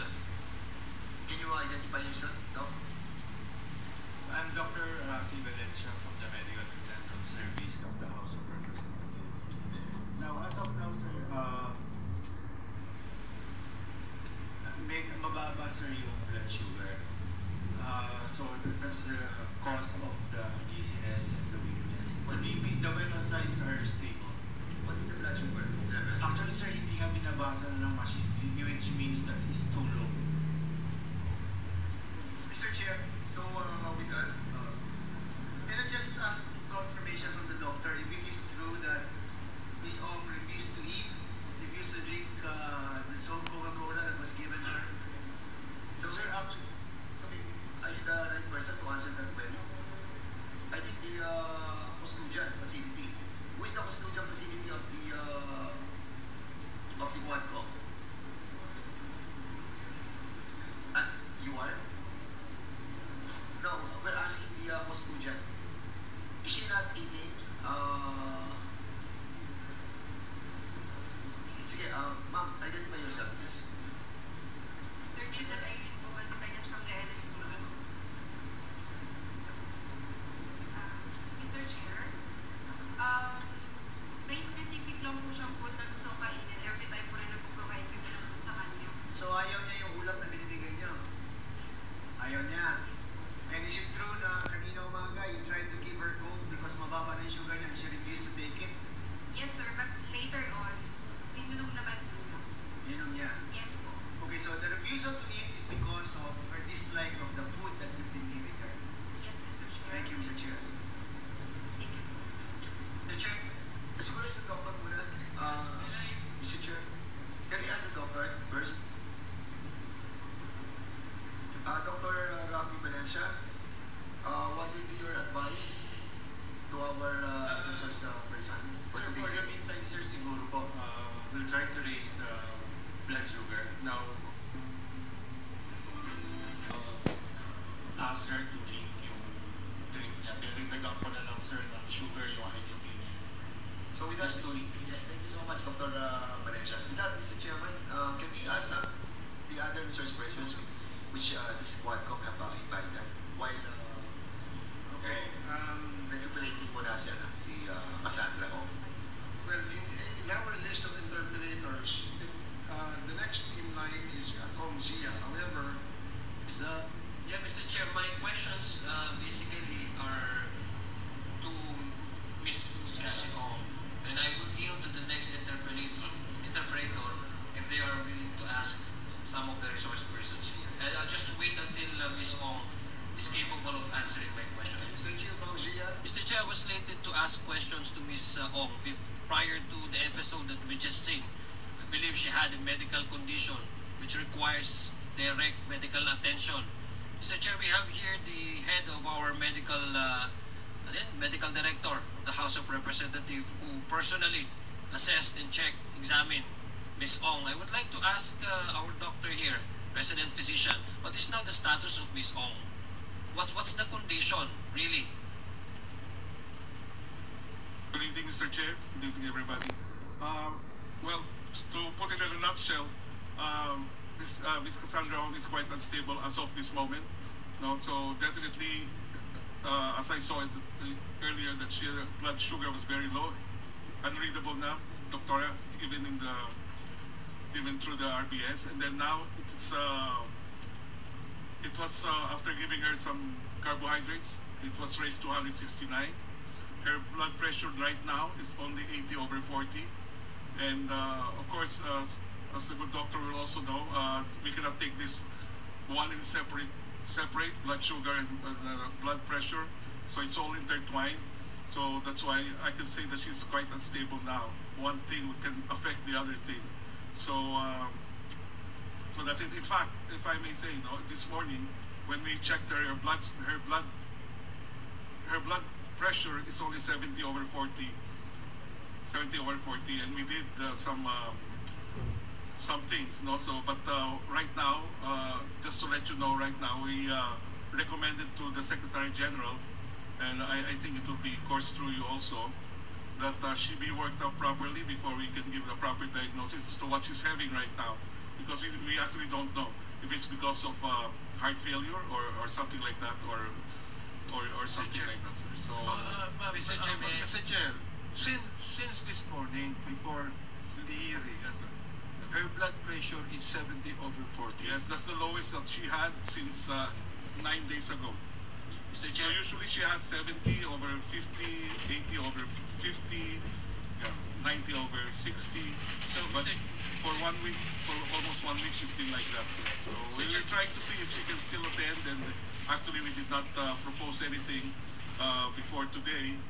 uh. Can you identify yourself, Doc? I'm Dr. Rafi Valencia from the Medical and Dental Service of the House of Representatives. Now, as of now, sir, uh, may, mababa, sir, yung blood sugar. Uh, so, th- that's the cause of the dizziness and the weakness. The the vital signs are stable. Actually, sir, hindi nga binabasa ng machine, which means that it's too low. Mr. Chair, so uh, with that, uh, can I just ask confirmation from the doctor if it is true that Miss Ong refused to eat, refused to drink uh, the so Coca-Cola that was given her? So, sir, actually, so maybe, are you the right person to answer that query? I think the uh, custodian facility. Is the custodian facility of the uh, of the Quadco? Ah, you are? No, we're asking the uh, custodian. Is she not eating? Uh, sige, uh, ma'am, identify yourself, please. Sir Diesel Aileen po, Independence from the LSP. Uh, Mr. Chair, um, may siyang food na gusto kainin every time po rin nagpo-provide kami ng food sa kanya. So ayaw niya yung ulam na binibigay niyo? Yes. Ayaw niya. Yes. And is it true na kanina umaga you tried to give her Coke because mababa na yung sugar niya and she refused to take it? Yes sir, but later on, inunom naman po niya. Inom niya. Yes po. Okay, so the refusal to eat is because of her dislike of the food that you've been giving her. Yes, Mr. Chair. Thank you, Mr. Chair. Ko na lang, sir, ng sugar yung iced tea niya. So with that, Just to Mr. increase. Yes, thank you so much, Dr. Uh, Valencia. With that, Mr. Chairman, uh, can we ask uh, the other resource persons which uh, this Quadcom have uh, invited while uh, Okay. Um, manipulating mo na siya na, si uh, Cassandra Ong? well, in, in our list of interpreters, it, uh, the next in line is uh, Cong Zia. However, the Yeah, Mr. Chair, my questions uh, basically are to Ms. Cassie Ong, and I will yield to the next interpreter, interpreter if they are willing to ask some of the resource persons here. And I'll just wait until uh, Ms. Ong is capable of answering my questions. thank you, Cong Zia. Mr. Chair, I was slated to ask questions to Ms. uh, Ong bef- prior to the episode that we just seen. I believe she had a medical condition which requires direct medical attention. Mr. Chair, we have here the head of our medical uh, medical director of the House of Representatives who personally assessed and checked, examined Ms. Ong. I would like to ask uh, our doctor here, resident physician, what is now the status of Ms. Ong? What, what's the condition, really? Good evening, Mr. Chair. Good evening, everybody. Um, well, to put it in a nutshell, um, Ms. Uh, Ms. Cassandra Ong is quite unstable as of this moment. No, so definitely, uh, as I saw it uh, earlier, that she, blood sugar was very low, unreadable now, Doctora, even in the even through the RBS, and then now it's uh, it was uh, after giving her some carbohydrates, it was raised to 169 her blood pressure right now is only 80 over 40 and uh, of course uh, as, as the good doctor will also know uh, we cannot take this one in separate separate blood sugar and uh, blood pressure so it's all intertwined. So that's why i can say that she's quite unstable now. One thing can affect the other thing. So um, so that's it. In fact if i may say you know, this morning when we checked her, her blood her blood her blood pressure is only 70 over 40 70 over 40 and we did uh, some um, some things no so but uh, right now uh, just to let you know right now we uh, recommended to the secretary general and I, I think it will be coursed through you also that uh, she be worked out properly before we can give the proper diagnosis to what she's having right now. Because we, we actually don't know if it's because of uh, heart failure or, or something like that or or, or something Chair. like that, sir. So, Uh, uh, Mr. uh, Chair, Mr. Chair, since, since this morning, before the hearing, yes, sir. Is 70 over 40. Yes, that's the lowest that she had since uh, nine days ago. Mr. So usually she has 70 over 50, 80 over 50, yeah, 90 over 60. So, but Mr. for one week, for almost one week, she's been like that. Sir. So we were trying to see if she can still attend, and actually we did not uh, propose anything uh, before today.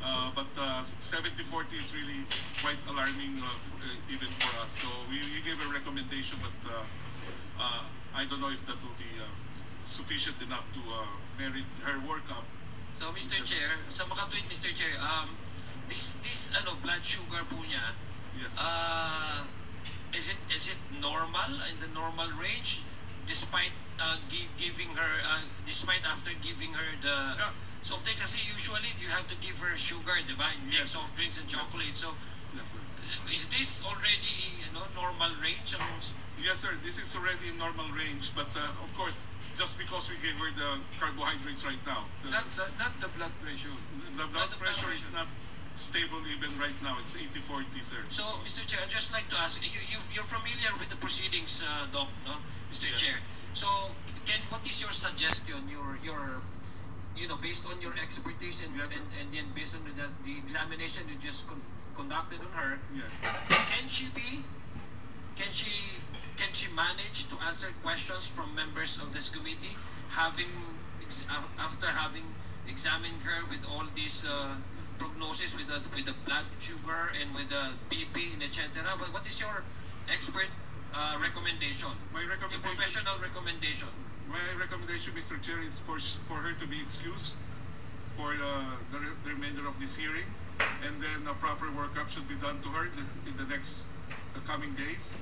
Uh, but uh, 70-40 is really quite alarming uh, uh, even for us. So we, we gave a recommendation, but uh, uh, I don't know if that will be uh, sufficient enough to uh, merit her workup. so Mr. Chair, sa makatwid Mr. Chair, um, this, this ano, blood sugar po niya, Yes. uh, is it is it normal in the normal range despite uh, gi- giving her uh, despite after giving her the Yeah. Soft drinks kasi usually you have to give her sugar diba like Yes. soft drinks and chocolate so yes, uh, is this already you know normal range Ang- Yes, sir. This is already in normal range, but uh, of course, just because we gave her the carbohydrates right now, the, Not, the, not the blood pressure. the Not blood the blood pressure is pressure. not stable even right now. It's 80-40, sir. So, Mr. Chair, I'd just like to ask, you, you, you're familiar with the proceedings, uh, Doc, no? Mr. Yes. Chair. So, Ken, what is your suggestion, your, your, you know, based on your expertise and, Yes, and, and then based on the, the examination you just con- conducted on her, Yes. can she be, can she, can she manage to answer questions from members of this committee, having, ex- after having examined her with all these uh, prognosis with the with the blood sugar and with the BP and etc. But what is your expert uh, recommendation? My Your professional recommendation. My recommendation, Mr. Chair, is for for her to be excused for uh, the, re- the remainder of this hearing, and then a proper workup should be done to her in the, next uh, coming days,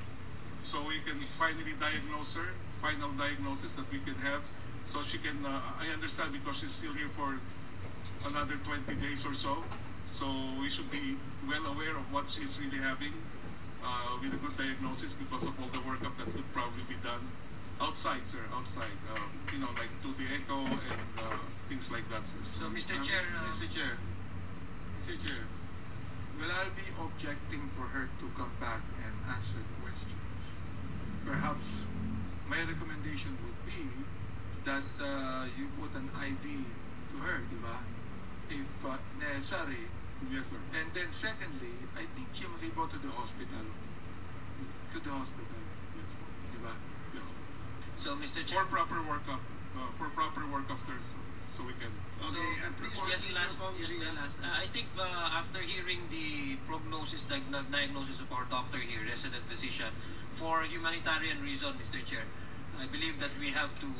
so we can finally diagnose her, final diagnosis that we can have, so she can. Uh, I understand because she's still here for another 20 days or so, so we should be well aware of what she's really having. Uh, with a good diagnosis because of all the workup that could probably be done outside, sir, outside. Um, you know, like to the echo and uh, things like that, sir. So, Mr. Uh, Chair, uh, Mr. Chair, Mr. Chair, will I be objecting for her to come back and answer the questions? Perhaps my recommendation would be that uh, you put an IV to her, di ba? If uh, necessary. yes, sir. And then secondly, I think she must be brought to the hospital. To the hospital, Yes, sir. di ba? Yes, sir. So Mr. For Chair. proper workup, uh, for proper workup, sir, so, so we can. Okay, and please Yes, last, Kong yes, the last. Uh, I think uh, after hearing the prognosis, diag- diagnosis of our doctor here, resident physician, for humanitarian reason, Mr. Chair, I believe that we have to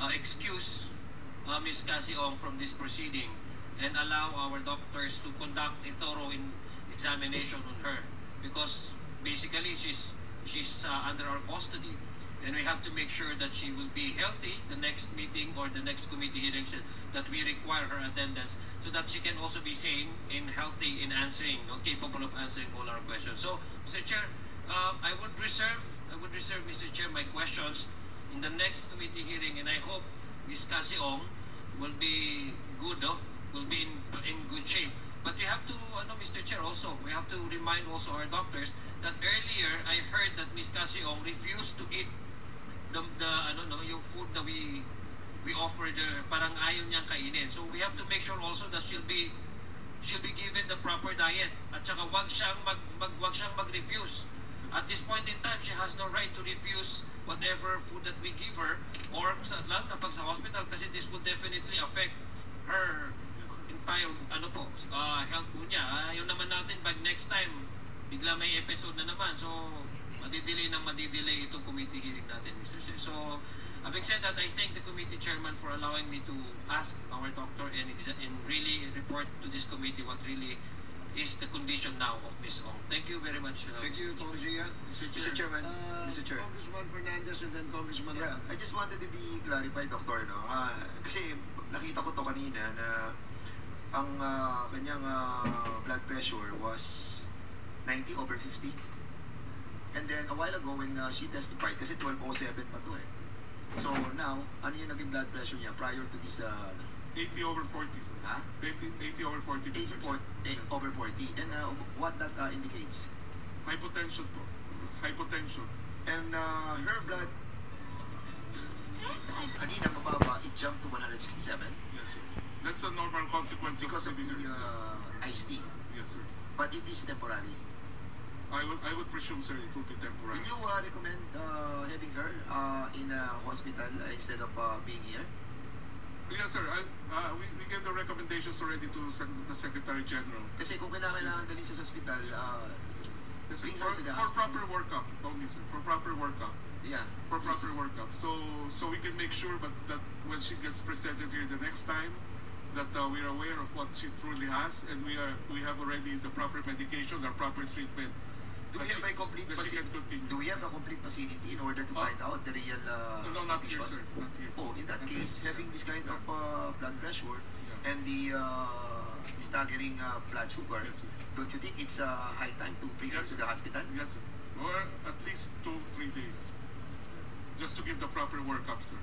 uh, excuse uh, Ms. Cassie Ong from this proceeding and allow our doctors to conduct a thorough in examination on her because basically she's she's uh, under our custody and we have to make sure that she will be healthy the next meeting or the next committee hearing that we require her attendance so that she can also be sane and healthy in answering capable of answering all our questions so mr chair um, i would reserve i would reserve mr chair my questions in the next committee hearing and i hope Ms. Cassie Ong will be good, no? will be in, in good shape. But we have to, ano, Mr. Chair, also, we have to remind also our doctors that earlier I heard that Ms. Cassie Ong refused to eat the, the ano, no, yung food that we we offered her, parang ayaw niyang kainin. So we have to make sure also that she'll be she'll be given the proper diet at saka wag siyang mag, mag wag siyang mag-refuse. At this point in time, she has no right to refuse whatever food that we give her or sa, lalo na pag sa hospital kasi this will definitely affect her entire ano po, uh, health po niya. Ayaw naman natin pag next time bigla may episode na naman. So, madidelay nang madidelay itong committee hearing natin, Mr. Chair. So, having said that, I thank the committee chairman for allowing me to ask our doctor and, and really report to this committee what really is the condition now of Ms. Ong. Thank you very much. uh, Thank you, Mr. Kong Chair. Zia. Mr. Mr. Chairman, Uh, Mr. Chair. Congressman Fernandez and then Congressman Yeah, I just wanted to be clarified, Doctor, no? Ah, kasi nakita ko to kanina na ang ah, kanyang ah, blood pressure was 90 over 50. And then, a while ago, when uh, she testified, kasi 1207 pa to eh. So, now, ano yung naging blood pressure niya prior to this, uh, 80 over 40, sir. ha? 80, 80 over 40, Mr. 80 Chair. eh, over 40. And uh, what that uh, indicates? Hypotension po. Hypotension. And uh, her blood, Stress ay kanina mababa, it jumped to 167 Yes, sir. That's a normal consequence because of of the severe. uh, iced tea. Yes, sir. But it is temporary. I would, I would presume, sir, it will be temporary. Will you uh, recommend uh, having her uh, in a hospital uh, instead of uh, being here? Yes, sir. I, uh, we, we gave the recommendations already to sec- the Secretary General. Kasi kung kailangan dalhin siya sa hospital, uh, Yes, sir. For, for proper workup, only, sir. For proper workup. yeah. For proper please. workup. So, so we can make sure but that when she gets presented here the next time, that uh, we are aware of what she truly has, and we are we have already the proper medication or proper treatment. Do we have she- a complete facility? Do we have a complete facility in order to Uh, find out the real uh, No, not here, sir. Not here. Oh, in that Not case, here. having this kind of uh, blood pressure Yeah. and the uh, staggering uh, blood sugar, Yes, don't you think it's uh, high time to bring her Yes, to sir. the hospital? Yes, sir. Or at least two, three days. Just to give the proper workup, sir.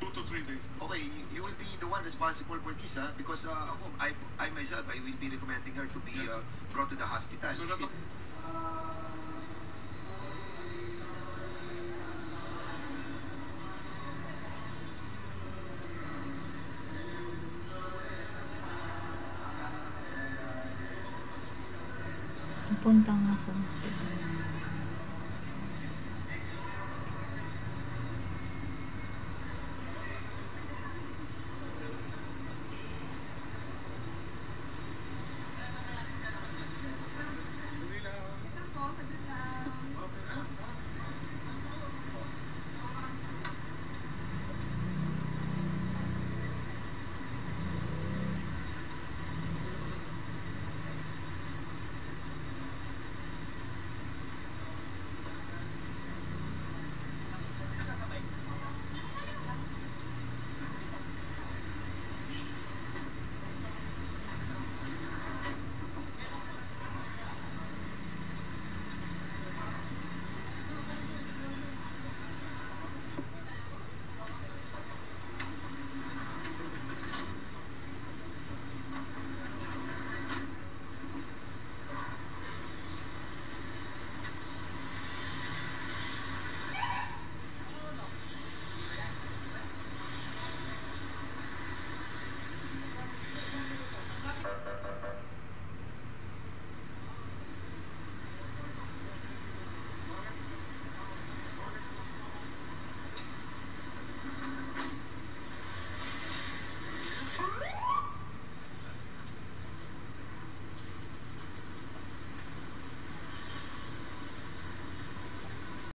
Two to three days. Okay, you, you will be the one responsible for this, huh? Because uh, ako, I, I myself, I will be recommending her to be Yes, uh, brought to the hospital. So that, Kasi- Punta nga sa hospital.